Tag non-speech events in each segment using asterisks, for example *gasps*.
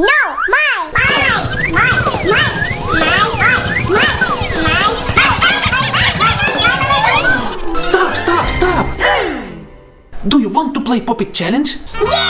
No, mine. Mine. Mine. Mine. Mine. Mine. Mine. Stop, stop, stop! Do you want to play Pop It Challenge? Yeah!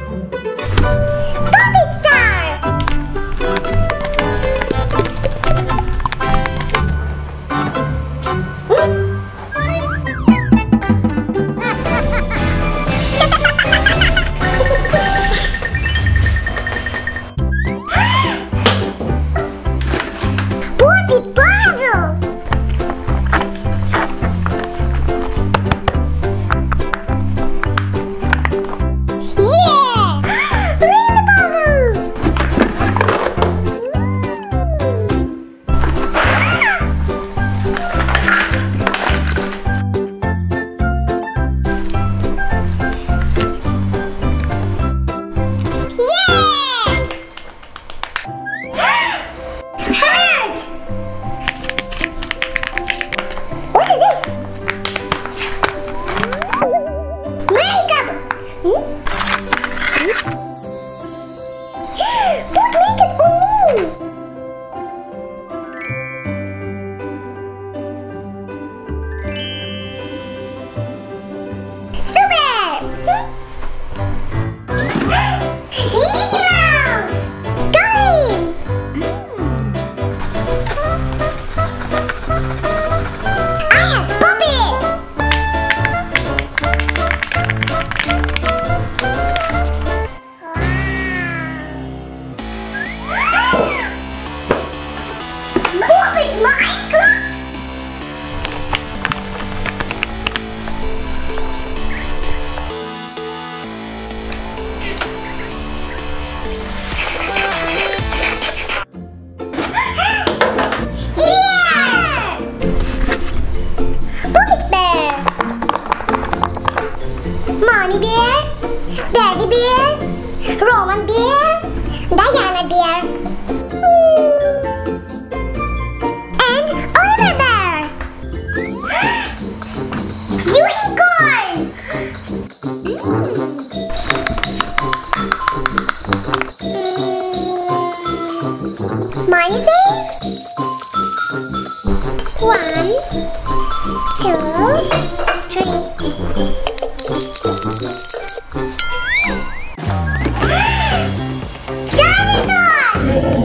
Mommy bear. Daddy bear. Roman bear. Diana bear. And Oliver bear. *gasps* Unicorn. Hmm. Mine is safe. One, two, Dinosaur!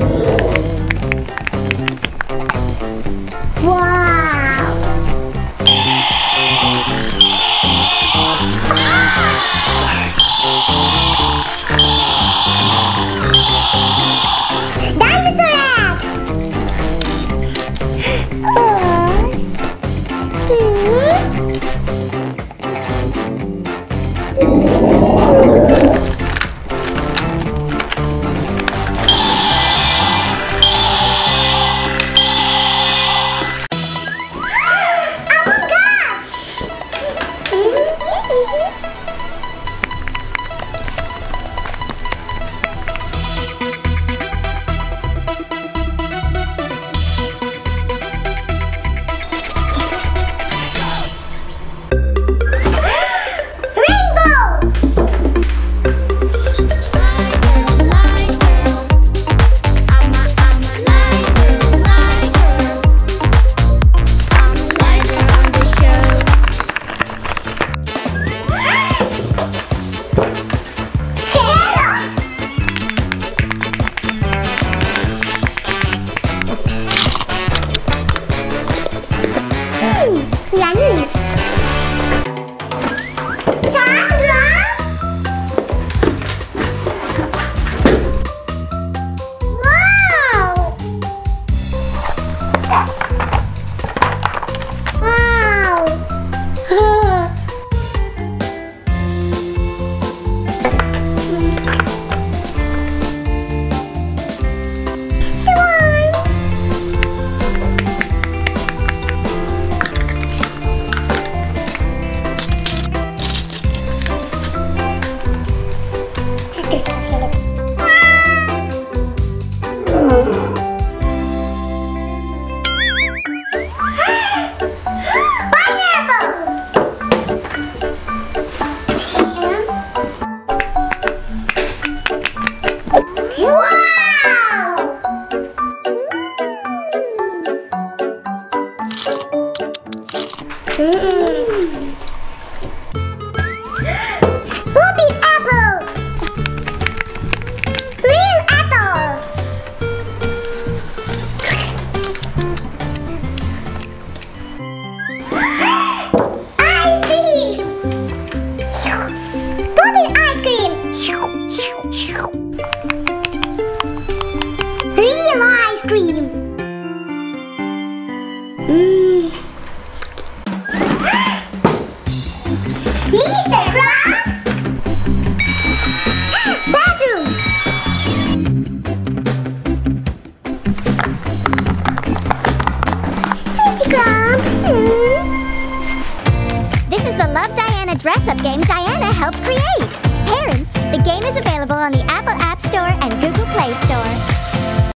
Mr. Bathroom. Crumb. Hmm. This is the Love Diana dress up game Diana helped create. Parents, the game is available on the Apple App Store and Google Play Store.